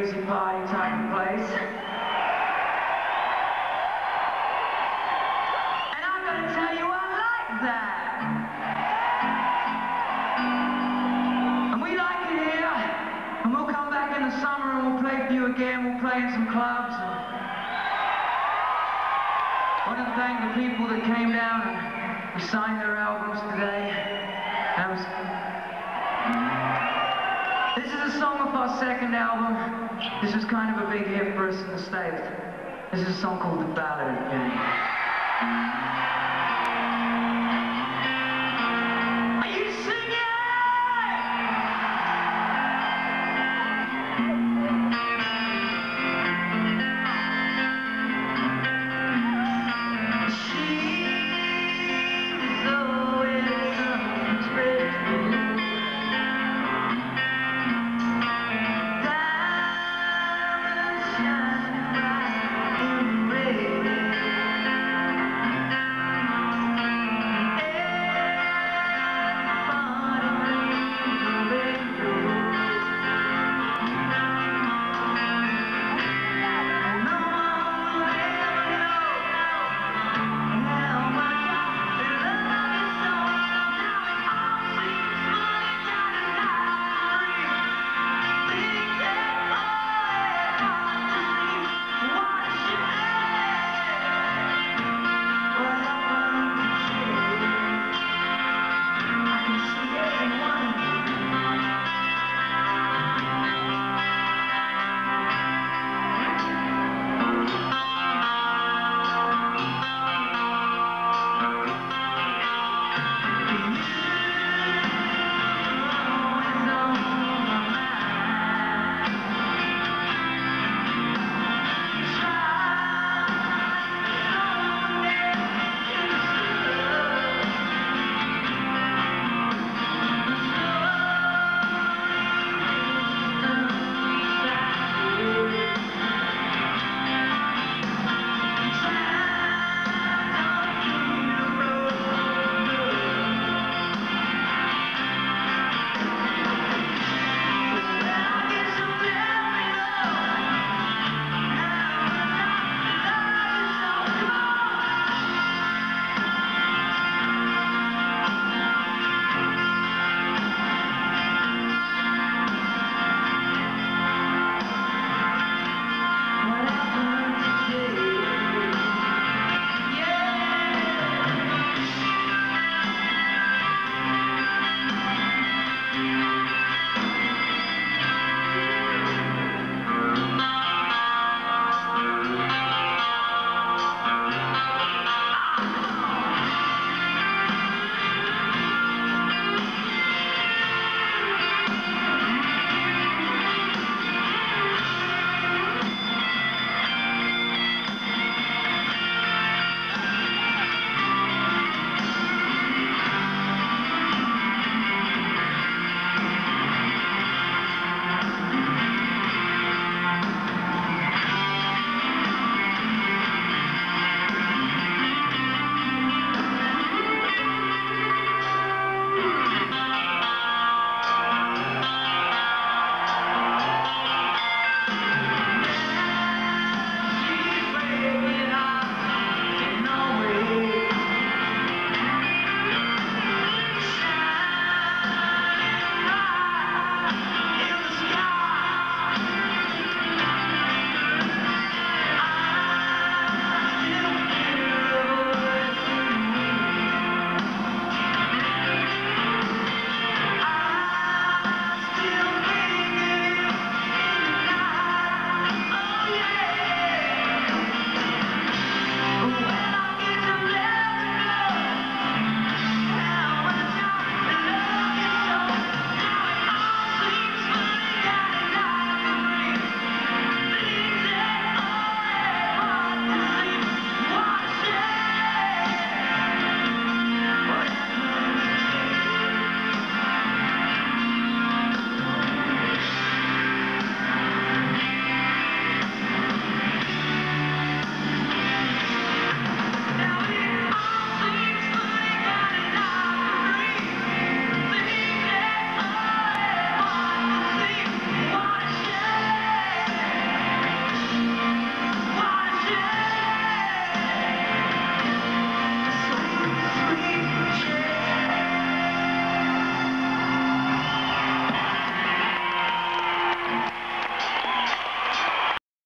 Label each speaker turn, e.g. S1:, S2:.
S1: crazy party time and place. And I'm going to tell you I like that. And we like it here. And we'll come back in the summer and we'll play for you again. We'll play in some clubs. I want to thank the people that came down and signed their albums today. That was... This is a song off our second album. This was kind of a big hit for us in the States. This is a song called The Ballad of Jayne.